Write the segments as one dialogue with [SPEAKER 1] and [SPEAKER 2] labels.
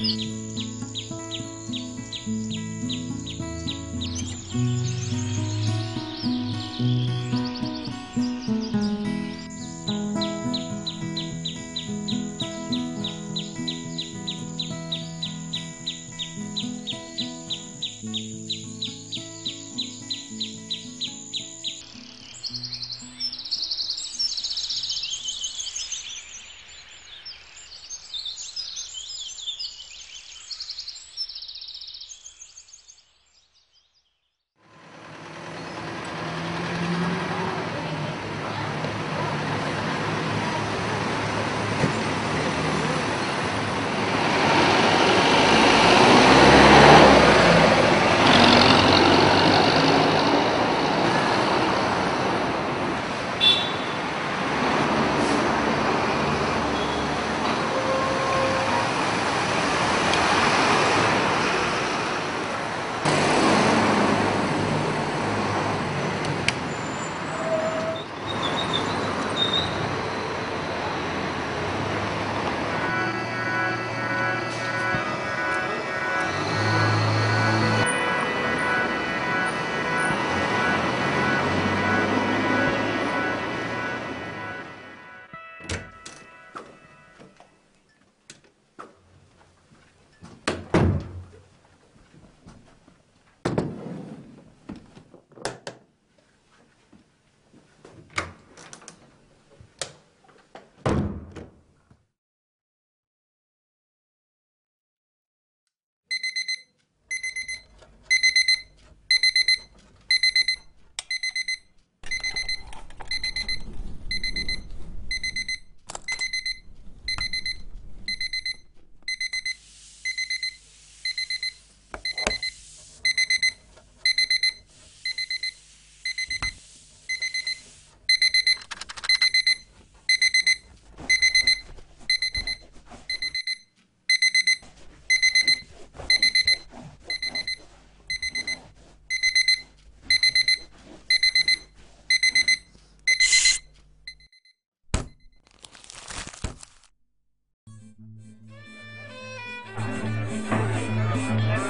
[SPEAKER 1] Mm-hmm.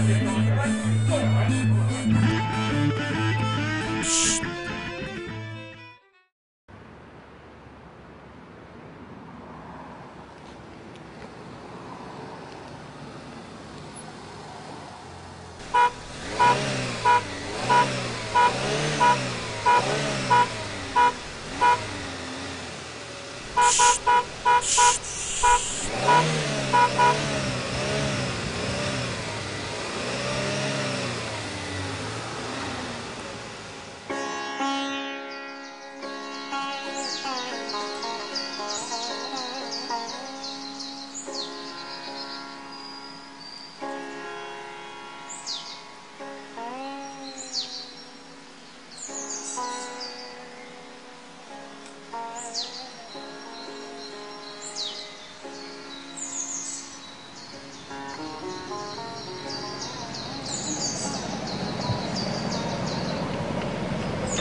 [SPEAKER 2] Sim.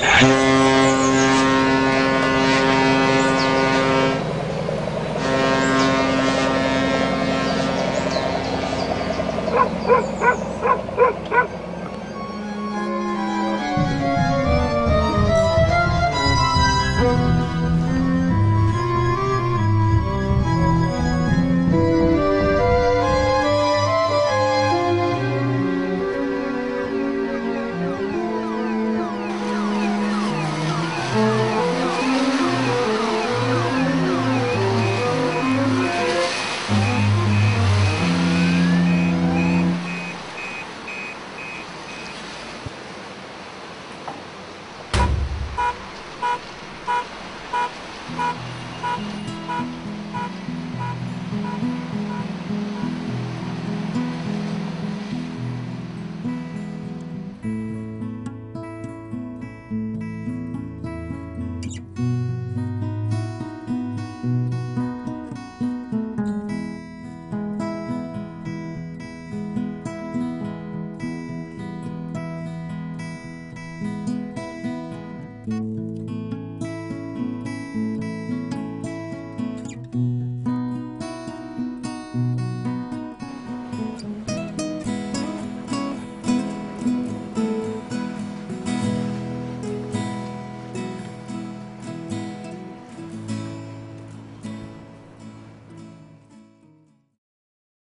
[SPEAKER 2] Hey. Música